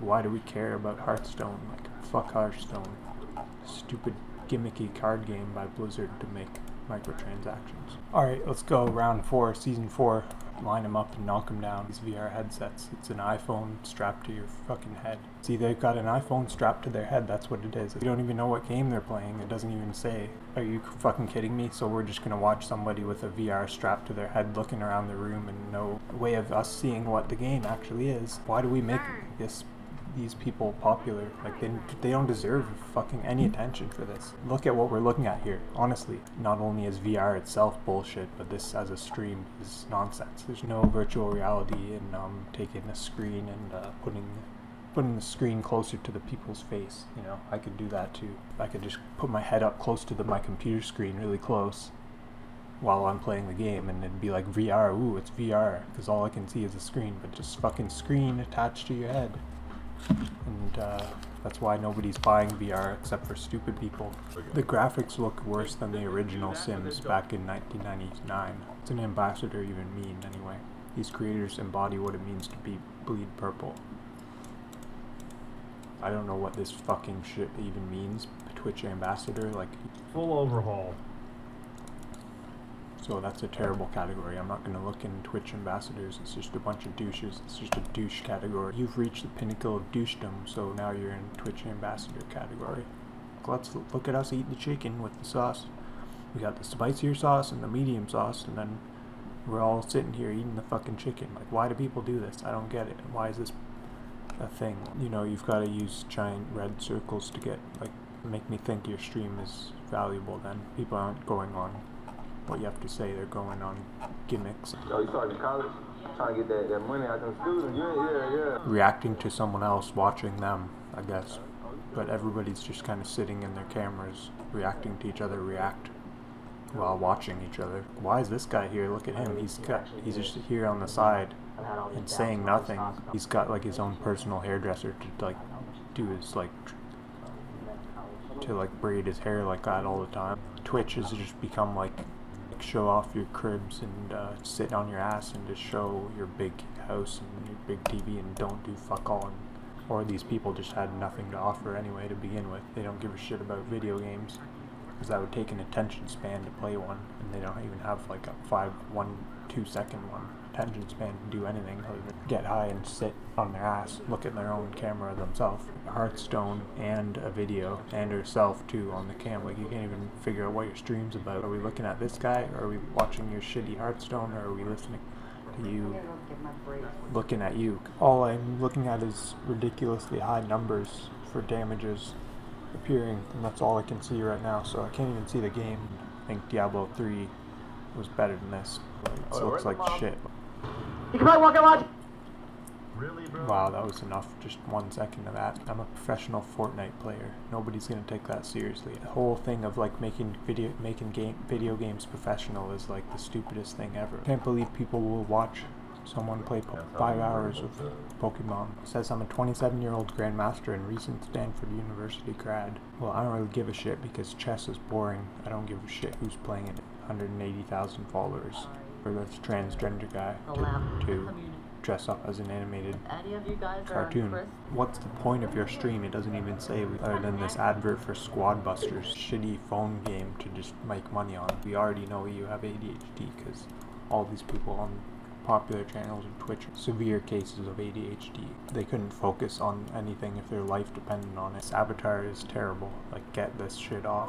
Why do we care about Hearthstone? Like, fuck Hearthstone. Stupid gimmicky card game by Blizzard to make microtransactions. Alright, let's go round four, season four. Line them up and knock them down. These VR headsets. It's an iPhone strapped to your fucking head. See, they've got an iPhone strapped to their head. That's what it is. You don't even know what game they're playing. It doesn't even say. Are you fucking kidding me? So we're just gonna watch somebody with a VR strapped to their head looking around the room and no way of us seeing what the game actually is. Why do we make this these people popular. Like they they don't deserve fucking any attention for this. Look at what we're looking at here. Honestly, not only is VR itself bullshit, but this as a stream is nonsense. There's no virtual reality in um, taking a screen and uh, putting putting the screen closer to the people's face. You know, I could do that too. I could just put my head up close to the, my computer screen, really close, while I'm playing the game, and it'd be like VR. Ooh, it's VR, because all I can see is a screen, but just fucking screen attached to your head and uh, that's why nobody's buying VR except for stupid people. The graphics look worse than the original Sims back in 1999. What's an ambassador even mean anyway? These creators embody what it means to be bleed purple. I don't know what this fucking shit even means. Twitch ambassador, like full overhaul. So that's a terrible category. I'm not going to look in Twitch ambassadors. It's just a bunch of douches. It's just a douche category. You've reached the pinnacle of douchedom, so now you're in Twitch ambassador category. Let's look at us eat the chicken with the sauce. We got the spicier sauce and the medium sauce, and then we're all sitting here eating the fucking chicken. Like, why do people do this? I don't get it. Why is this a thing? You know, you've got to use giant red circles to get, like, make me think your stream is valuable then. People aren't going on what you have to say. They're going on gimmicks. Oh, you started college? Trying to get that, that money out of students? Yeah, yeah, yeah. Reacting to someone else, watching them, I guess. But everybody's just kind of sitting in their cameras, reacting to each other react while watching each other. Why is this guy here? Look at him. He's got, he's just here on the side and saying nothing. He's got like his own personal hairdresser to like do his like to like braid his hair like that all the time. Twitch has just become like show off your cribs and uh, sit on your ass and just show your big house and your big TV and don't do fuck all. And, or these people just had nothing to offer anyway to begin with. They don't give a shit about video games because that would take an attention span to play one, and they don't even have like a five, one, two second one attention span to do anything other than get high and sit on their ass, look at their own camera themselves. Hearthstone and a video and herself too on the cam. Like you can't even figure out what your stream's about. Are we looking at this guy? Or are we watching your shitty Hearthstone? Or are we listening to you looking at you? All I'm looking at is ridiculously high numbers for damages appearing and that's all I can see right now so I can't even see the game. I think Diablo 3 was better than this. It oh, looks like shit. You can probably walk and watch. Really, bro? Wow, that was enough. Just one second of that. I'm a professional Fortnite player. Nobody's gonna take that seriously. The whole thing of like making video making game video games professional is like the stupidest thing ever. Can't believe people will watch someone play five hours of Pokemon. It says I'm a 27 year old grandmaster and recent Stanford University grad. Well, I don't really give a shit because chess is boring. I don't give a shit who's playing it. 180,000 followers for this transgender guy to, to dress up as an animated cartoon. What's the point of your stream? It doesn't even say other than this advert for Squad Busters, shitty phone game to just make money on. We already know you have ADHD because all these people on popular channels of Twitch severe cases of ADHD. They couldn't focus on anything if their life depended on it. This avatar is terrible. Like, get this shit off.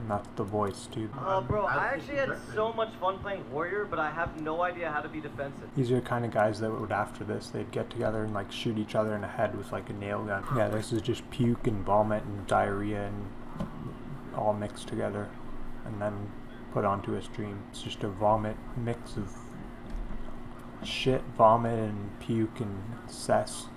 And that's the voice, dude. Oh, bro, I actually had so much fun playing Warrior, but I have no idea how to be defensive. These are the kind of guys that would, after this, they'd get together and, like, shoot each other in the head with, like, a nail gun. Yeah, this is just puke and vomit and diarrhea and all mixed together. And then put onto a stream. It's just a vomit mix of shit, vomit, and puke and cess.